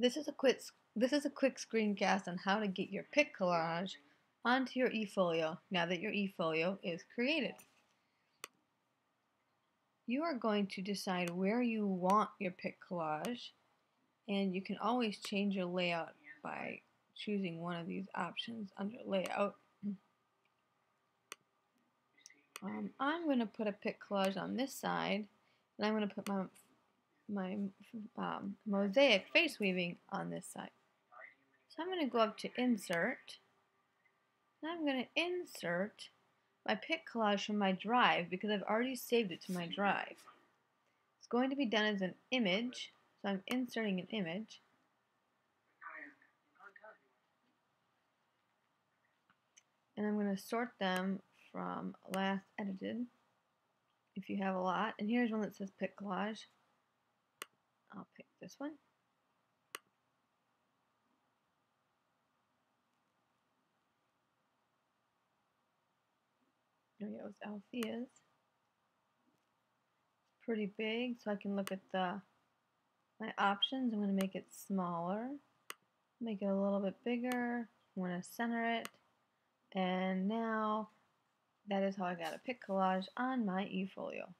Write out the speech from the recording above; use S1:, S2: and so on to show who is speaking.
S1: This is a quick this is a quick screencast on how to get your pic collage onto your eFolio now that your eFolio is created. You are going to decide where you want your pic collage and you can always change your layout by choosing one of these options under layout. Um, I'm going to put a pic collage on this side and I'm going to put my my um, mosaic face weaving on this side. So I'm going to go up to insert and I'm going to insert my pic collage from my drive because I've already saved it to my drive. It's going to be done as an image so I'm inserting an image. And I'm going to sort them from last edited if you have a lot. And here's one that says pic collage. I'll pick this one. There we go, Althea's. It's pretty big, so I can look at the my options. I'm going to make it smaller, make it a little bit bigger. I'm going to center it, and now that is how I got a pic collage on my eFolio.